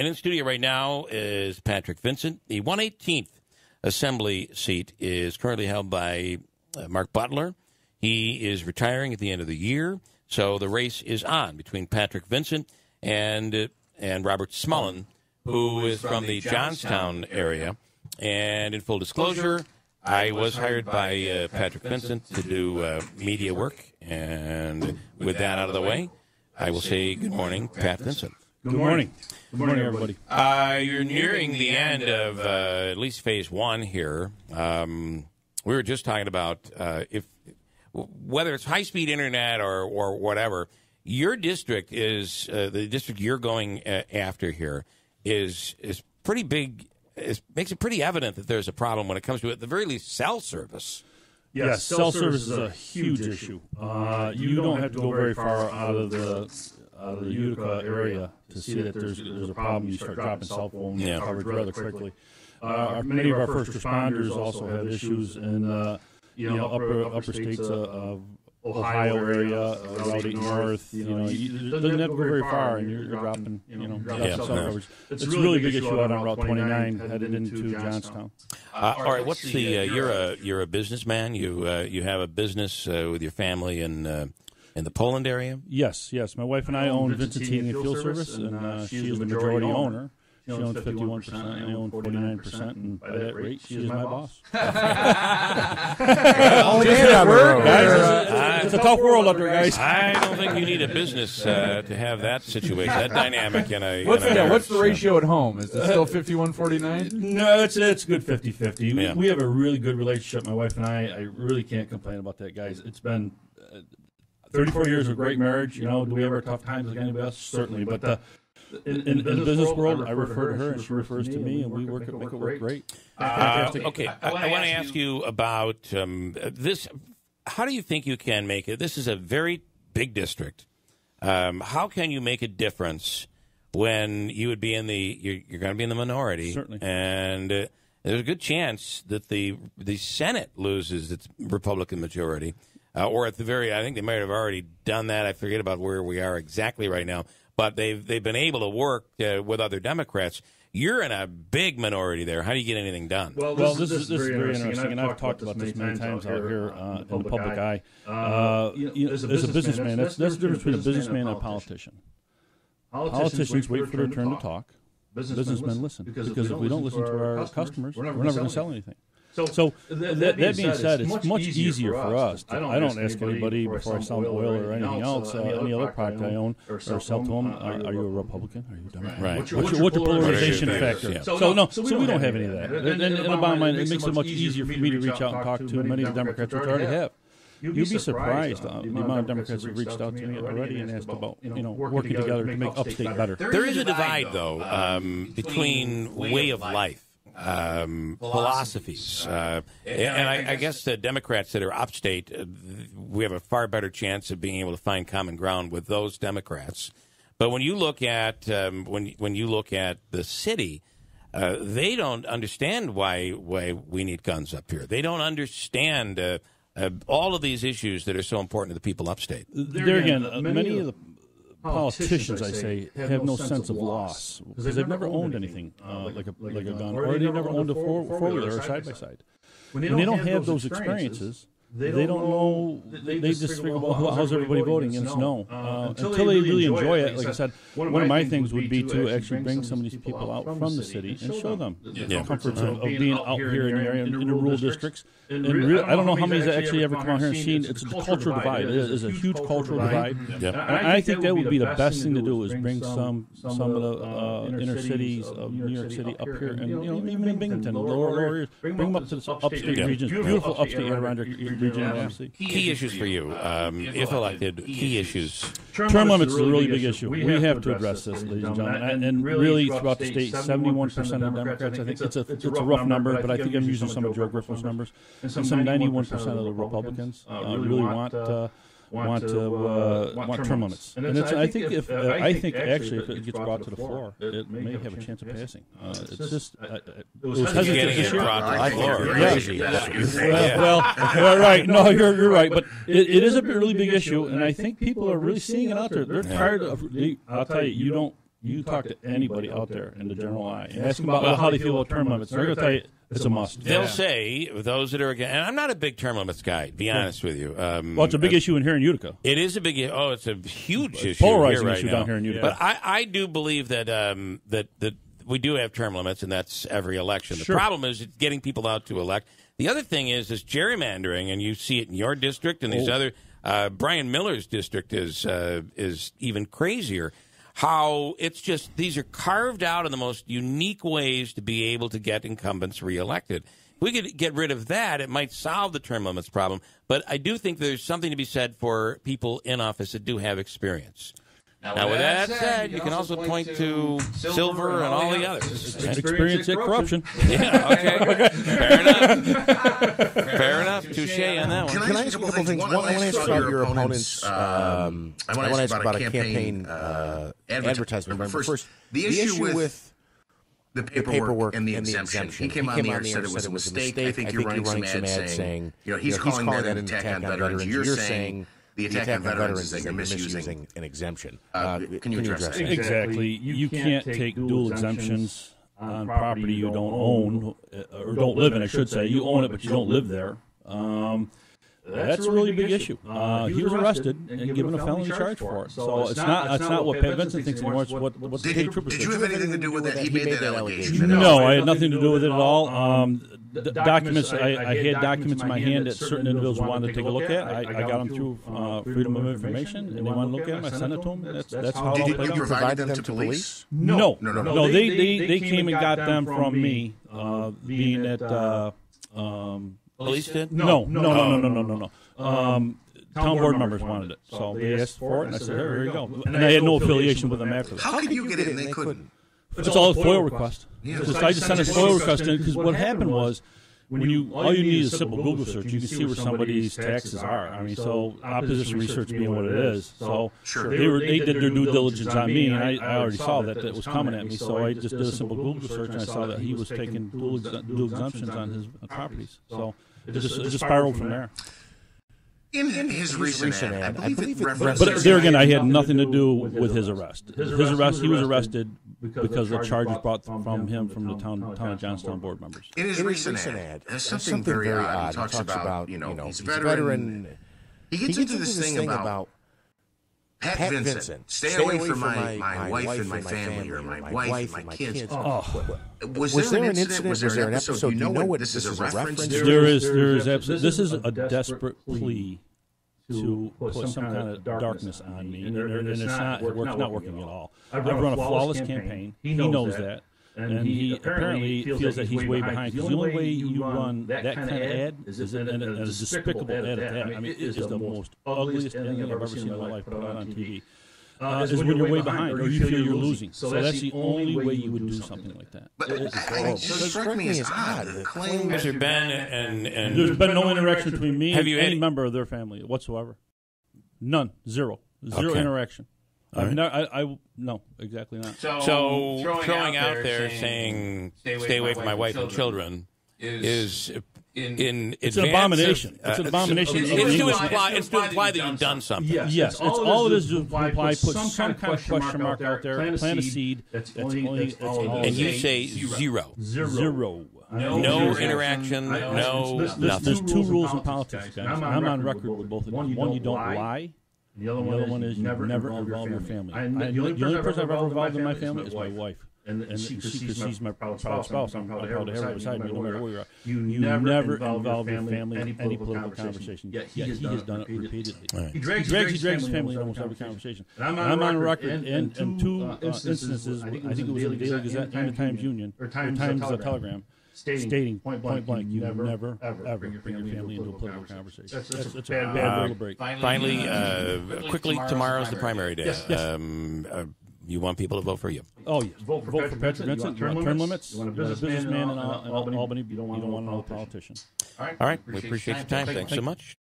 and in studio right now is Patrick Vincent. The 118th Assembly seat is currently held by uh, Marc Butler. He is retiring at the end of the year, so the race is on between Patrick Vincent and uh, and Robert Smullen, who is from the Johnstown area. And in full disclosure, I was hired by uh, Patrick Vincent to do uh, media work, and with that out of the way, I will say good morning, Pat Vincent. Good morning. Good morning, everybody. Uh, you're nearing the end of uh, at least phase one here. Um, we were just talking about uh, if whether it's high speed internet or or whatever. Your district is uh, the district you're going uh, after here is is pretty big. It makes it pretty evident that there's a problem when it comes to at the very least cell service. Yes, cell service is a huge issue. Uh, you don't have to go very far out of the out of the Utica area to see that there's there's a problem. You start dropping cell phone Yeah. coverage rather quickly. Uh, many of our first responders also have issues in uh, you know upper upper states uh, of Ohio area, uh, Route 8 North. You know, you, it doesn't have to go very far, and you're, you're dropping you know dropping Yeah, cell no. coverage. It's a really big issue out on Route 29 headed into Johnstown. Uh, all right, what's the? Uh, you're a you're a businessman. You uh, you have a business uh, with your family and uh, in the Poland area. Yes, yes. My wife and I own Vincentini Heating and Fuel Service, and uh, she is the majority owner. She owns 51%, and I own 49%, and by that rate, she is my boss. Only made on the. Guys, it's, it's a tough world out there, guys. I don't think you need a business uh, to have that situation, that dynamic in a. What's, in a yeah, what's the marriage. ratio at home? Is it still 51-49? No, it's it's good 50-50. We, Yeah. we have a really good relationship, my wife and I. I really can't complain about that, guys. It's been uh, 34 years of great marriage. You know, do we ever have tough times like anybody else? Certainly, but uh, in, in, in the business world, I refer to her, and she refers to me, and we work it, make it work great. Uh, Fantastic. okay, I, I want to ask you about um, this. How do you think you can make it? This is a very big district. Um, how can you make a difference when you would be in the you're, you're going to be in the minority? Certainly. and uh, there's a good chance that the the Senate loses its Republican majority, uh, or at the very I think they might have already done that. I forget about where we are exactly right now, but they've they've been able to work uh, with other Democrats. You're in a big minority there. How do you get anything done? Well, this, is, this is very interesting, and I've talked about this many times out here uh, in the public eye. Uh, you know, as a businessman, that's, that's the difference between a businessman and a politician. Politicians wait for their turn to talk. Businessmen listen because if we don't listen to our customers, we're never going to sell anything. So that, that being said, it's much easier for us. To, I don't ask anybody before I sell oil or anything else, uh, any other product I own or sell to them. Uh, are you a Republican? Are you a Democrat? Right. What's your, what's your, what's your polarization polarization factor? factor? So, no, so we don't have any of that. And, and, and the bottom line, it makes it much easier for me to reach out and talk to many of the Democrats, which I already have. You'd be surprised uh, the amount of Democrats have reached out to me already and asked about, you know, working together to make upstate better. There is a divide, though, um, between way of life, um, philosophies, uh, and I, I guess the Democrats that are upstate, uh, we have a far better chance of being able to find common ground with those Democrats. But when you look at um, when when you look at the city, uh, they don't understand why why we need guns up here. They don't understand. Uh, uh, all of these issues that are so important to the people upstate. There again, uh, many of the politicians, I say, have no sense of loss. because they've never owned anything uh, like a like a gun, or they've never owned a four wheeler or side by side. When they don't have those experiences, they don't know. They just figure, well, how's everybody voting? And it's no. Uh, until they really enjoy it, like I said, one of my things would be to actually bring some of these people out from the city and show them the comforts of, being out here in the area, in the rural districts. And I don't know how many's actually ever come out here and seen. It's the cultural divide. It is a huge cultural divide. And I think that would be the best thing to do is bring some some of the uh, inner cities of New York City up here, and you know even in Binghamton, lower lower areas, bring them up to the upstate regions, beautiful upstate Adirondack region, obviously. Key issues for you, um, if elected. Key issues. Term limits is a really big issue. We have to address this, ladies and gentlemen. And, and really, throughout the state, 71% of Democrats, I think it's a it's a rough number, but I think I'm using some of Joe Griffo's numbers. And some 91% of the Republicans uh, really want uh, want to uh, want term limits. And it's, I think if uh, I think actually if it gets brought to the floor, it may have a chance of passing. Uh, it's just uh, it was hesitant Getting this year. brought to the floor. Crazy. Well, well, well, right. No, you're you're right, but it, it is a really big issue, and I think people are really seeing it out there. They're tired of. I'll tell you, you don't You talk to anybody out there in the general eye and ask them about well, how they feel about term limits. They're going to tell you it's a must. They'll say those that are again. And I'm not a big term limits guy. To be honest with you. Um, Well, it's a big uh, issue in here in Utica. It is a big. Oh, it's a huge issue polarizing here right issue now. down here in Utica. But I, I do believe that um, that that we do have term limits, and that's every election. The Sure. problem is getting people out to elect. The other thing is is gerrymandering, and you see it in your district and these Oh. other. Uh, Brian Miller's district is uh, is even crazier. How it's just these are carved out in the most unique ways to be able to get incumbents reelected. If we could get rid of that, it might solve the term limits problem. But I do think there's something to be said for people in office that do have experience. Now, with that said, you can also point to Silver and all the others. Experience at corruption. Yeah, okay. Fair enough. Fair enough. Touche on that one. Can I ask a couple things? One, I want to ask about your opponent's. Um, I want to ask about a campaign uh, advertisement. But first, the issue with the paperwork and the exemption. He came on the air and said it was a mistake. I think you're running some ads saying, you know, he's calling that an attack on veterans. You're saying the attack on veterans is that you're misusing an exemption. Uh, Can you address that? Exactly. You, can't take dual exemptions on property you don't own uh, or don't live in. I should say you own it, but you don't live there. Um, that's a really big issue. Uh, he was arrested and given a felony charge for it. So it's not it's not what Pat Vincent thinks anymore. It's what what the Did, state you, troopers did you have anything to do with that? He made that allegation. No, I had nothing to do with it at all. Um, the documents, I, I had documents in my hand that certain individuals wanted to take a look at. I, I got them through uh, Freedom of Information, and they wanted to look at them. I sent it to them. That's, that's how it all Did played you out. provide them to police? No, No, no, no. no. They, they, they came and got them from me, uh, being at. Um, Police did? no, no, no, no, no, no, no, no. Um, town board members wanted it, so they asked for it, and I said, "Here, here you go." And I had no affiliation with them after that. How could you get it and they couldn't? It's all a FOIL request. Yeah. Just, I just sent a FOIL request in because what happened was when you all you need is a simple Google search. You can see where somebody's taxes are. I mean, so opposition research being what it is. So Sure. they were they did their due diligence on me, and I, I already saw that it was coming at me. So I just did a simple Google search, and I saw that he was taking dual, dual exemptions on his properties. So it just it just spiraled from there. In his recent ad, I believe it references. But there again, I had nothing to do with his arrest. His arrest, he was arrested because of charges brought from him from the town, town of Johnstown board members. In his recent ad, there's something very odd. He talks about, you know, he's a veteran. He gets into this thing about Pat Vincent. Stay away from my, my wife and my family, or my wife and my kids. Oh, Was there an incident? Was there an episode? Do you know what this is a reference to? there is, there is, absolutely. This is a desperate plea to put some kind of darkness on me, and, and it's not, it's not working at all. I've run a flawless campaign. He knows that. And he apparently feels that he's way behind. Because the only way you run that kind of ad is in a, a despicable ad at that. I mean, it is the most ugliest thing I've ever seen in my life put out on TV. Uh, is when you're way behind or you feel you're losing. So that's the only way you would do something like that. But it just struck me as odd. The claim Has there been and and There's been no interaction between me and any member of their family whatsoever. None. Zero. Zero Okay. interaction. All I right. mean, I, I, no, exactly not. so throwing, out, there saying, "Stay away from my wife and children," is in It's an abomination. of- It's an uh, abomination It's, of it's to English. imply it's to imply that you've done something. Yes, yes. it's all it is to imply, put some kind of question mark out there, plant a seed. That's only, that's all it And you say zero. Zero. No interaction, no Listen, nothing. There's two rules in politics, guys. I'm on record with both of them. One, you don't lie. The other one is you never involve your family. I, the only person I've ever involved in my family is my wife. And, and she, because she's my proud spouse, I'm proud to have her beside me no matter where you're at. You, never involve your family in any political conversation. Yet he has done it repeatedly. Right. He drags, he drags, he drags his family in almost every conversation. And I'm on record in, two uh, instances, I think it was in the Daily Gazette and the Times Union, or Times Telegram, stating point blank, point you never, ever ever bring your family into a political conversation. That's, that's a bad, bad rule to break. Finally, uh, quickly, tomorrow's the primary day. Um, uh, you want people to vote for you. Oh, yes. Vote for, Patrick Vincent. You want term limits? You want a businessman in, Albany? You don't want, you don't want another politician. All right, we appreciate your time. Thanks so much.